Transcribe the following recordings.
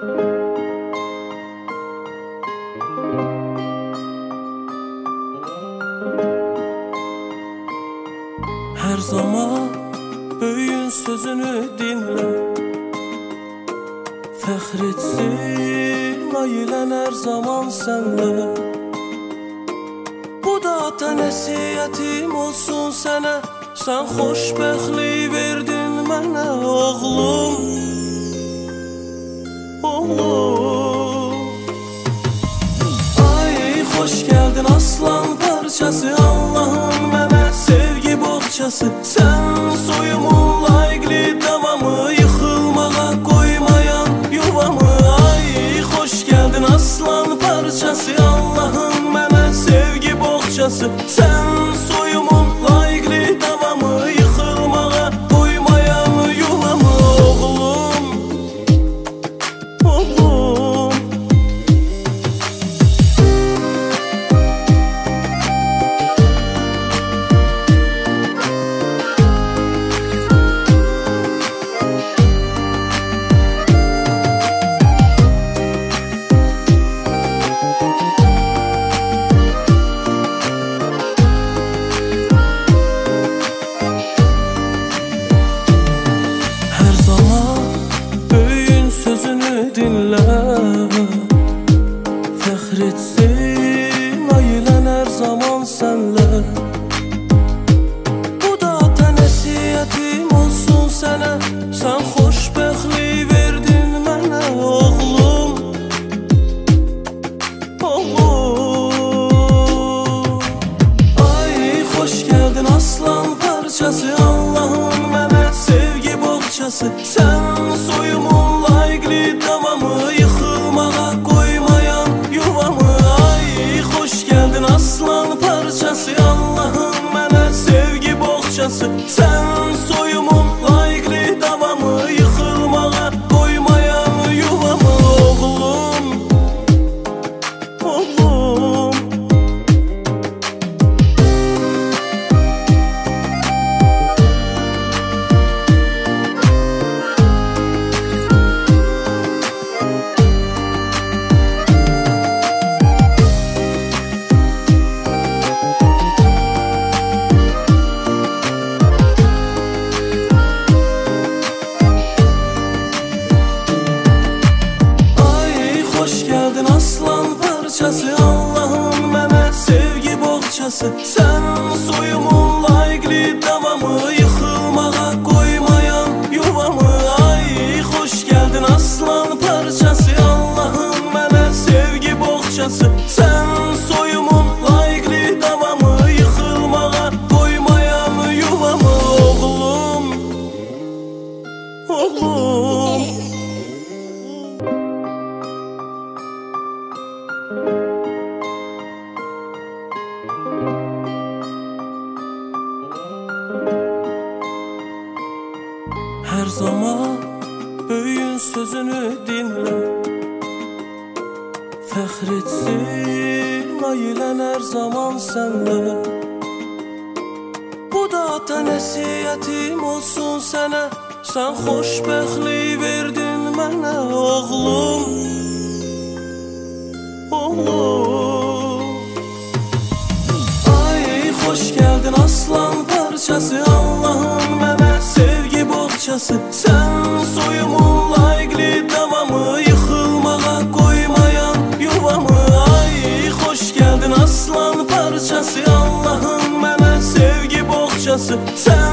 Her zaman böyüyün sözünü dinle. Fəxritsin ailen her zaman sende Bu da tənəsiyyətim olsun sənə. Sən xoşbəxtlik verdin mənə oğlum. mutlu Ay hoş geldin aslan parçası Allah'ım bana sevgi bohçası. Sen soyumu sözünü dinlə Fəxr etsin ailən hər zaman sənlə. Bu da tənəsiyyətim olsun sənə. Sən xoşbəxtlik verdin mənə oğlum. Oğlum. Ay xoş gəldin aslan parçası Allahın mənə sevgi boğçası. Sən soyumu nasıl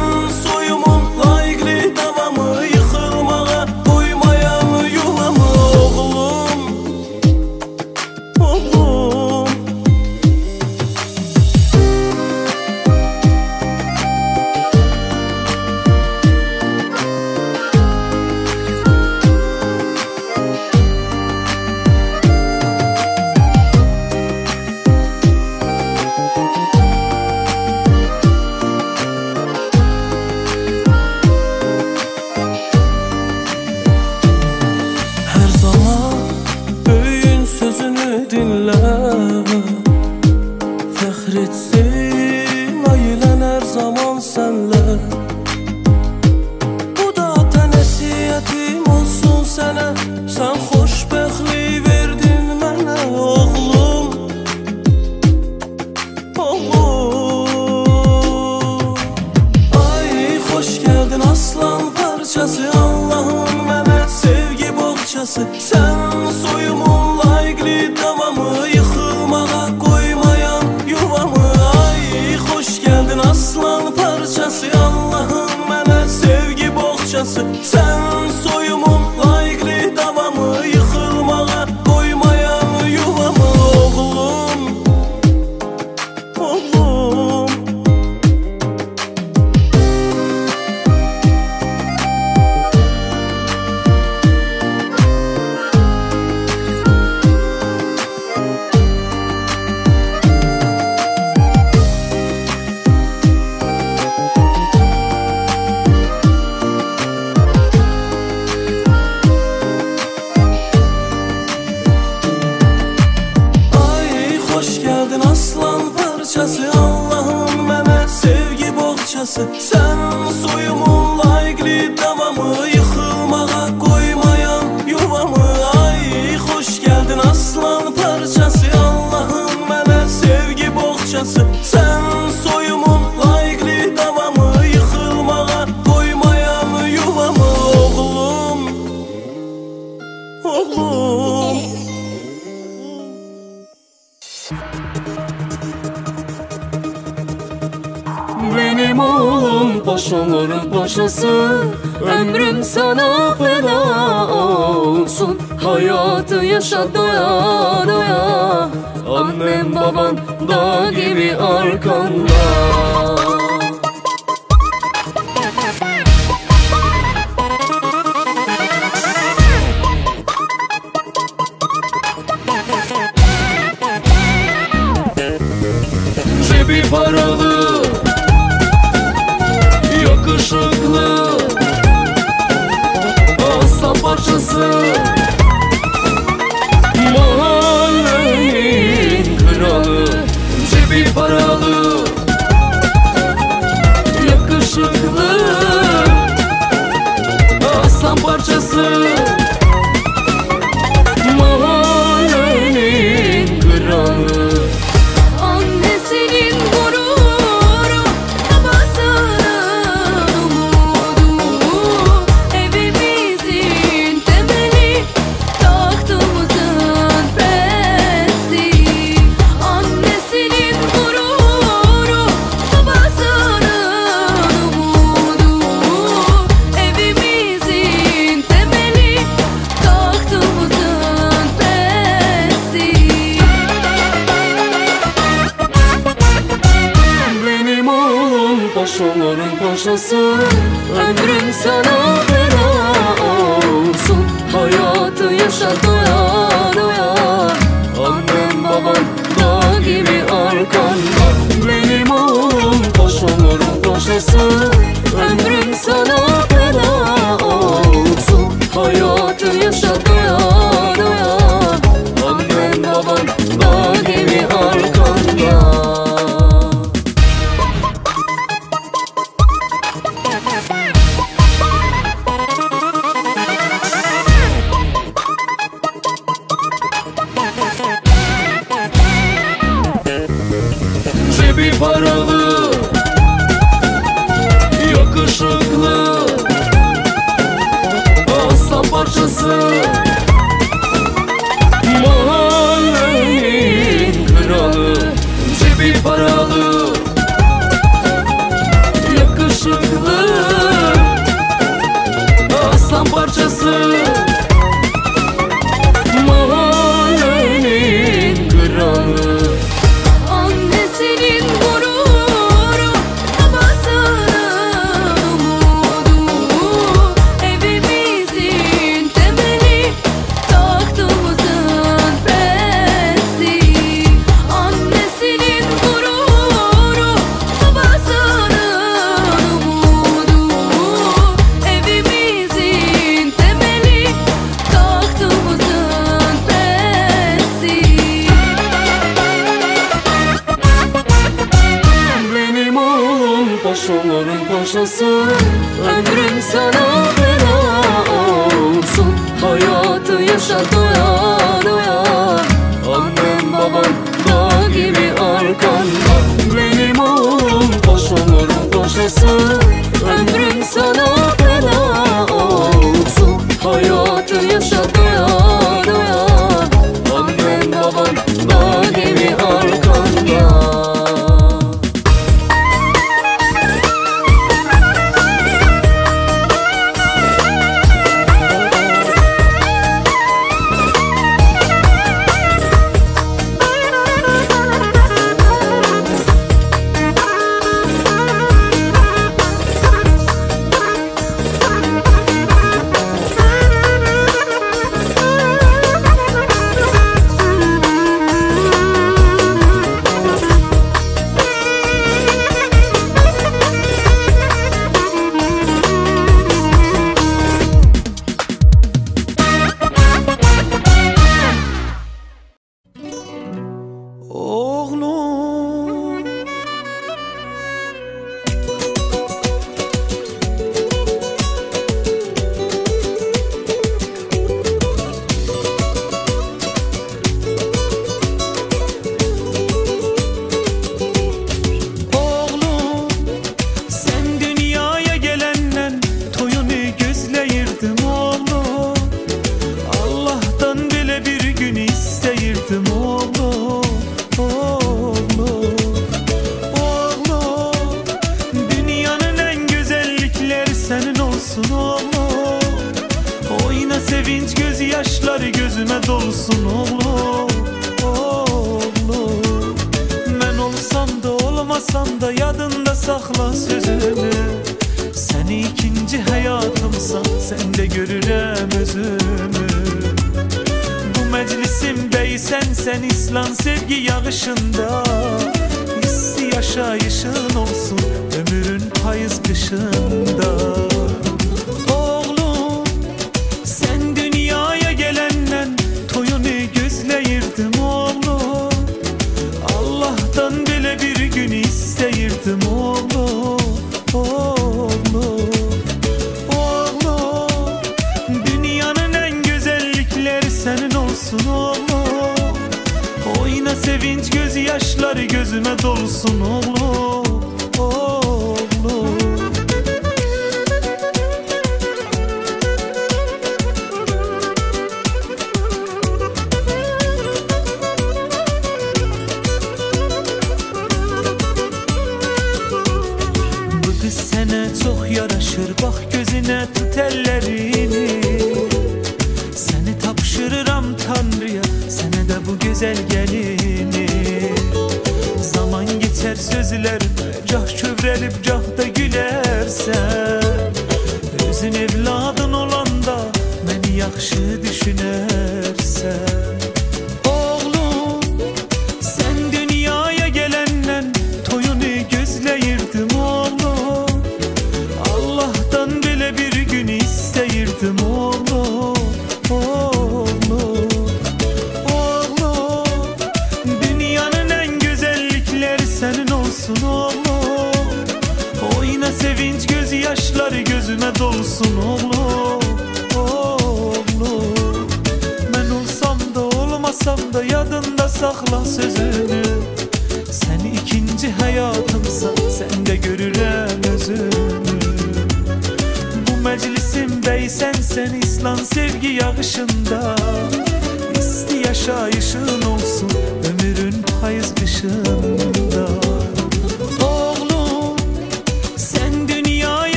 foram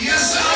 Yes, sir.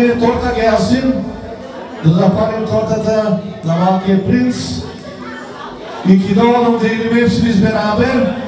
Zapari torta gelsin. Zapari torta da Navaki Prince. İki de oğlum değilim hepsiniz beraber.